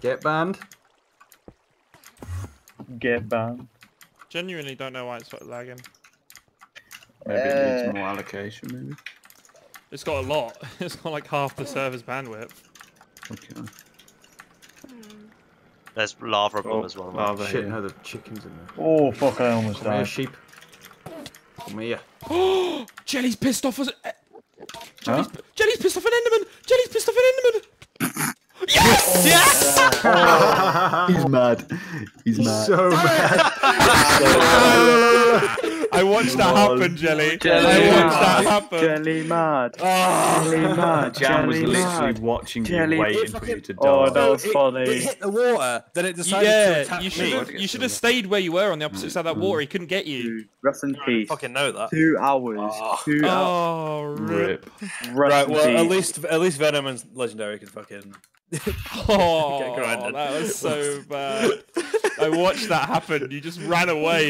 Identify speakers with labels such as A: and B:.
A: Get banned.
B: Get banned.
C: Genuinely don't know why it's like lagging.
D: Maybe it
B: Uh,
D: needs more allocation, maybe.
C: It's got a lot. It's got like half the server's bandwidth.
D: Okay.
E: There's lava above
B: Oh,
E: as well. mate.
D: Lava
A: Shit,
D: here.
A: no, the chicken's in there.
B: Oh fuck! I almost
A: Come here,
B: died.
A: sheep. Come here.
C: Oh, Jelly's pissed off. As
B: Huh?
C: Jelly's, Jelly's pissed off an Enderman. Jelly's pissed off an Enderman. yes! Yes!
D: He's mad. He's mad.
A: So mad.
C: I watched that oh, happen, Jelly.
B: Jelly
C: I watched that
B: mad.
C: happen.
B: Jelly mad.
C: Oh.
B: Jelly mad.
D: Jam was
B: Jelly
D: literally
B: mad.
D: watching
B: Jelly-
D: you, waiting for you to oh, die.
B: Oh, that was
F: it,
B: funny.
F: It hit the water, then it decided to
C: Yeah,
F: attack
C: you
F: me.
C: should have. You should have stayed where you were on the opposite mm. side of that water. He couldn't get you.
B: Dude, Rest in peace.
F: fucking know that.
B: Two hours.
F: Oh.
B: Two ah. hours.
C: Oh, rip.
D: Rip.
B: Rest
F: Right, well, at least at least Venom and Legendary can fucking.
C: Oh,
F: Get grinded.
C: that was so bad. I watched that happen. You just ran away